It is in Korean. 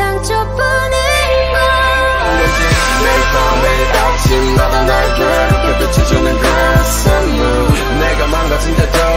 상처뿐인 거지 매일 밤 매일 아침마다 날 괴롭게 비춰주는 그 선물. 내가 망가진 대도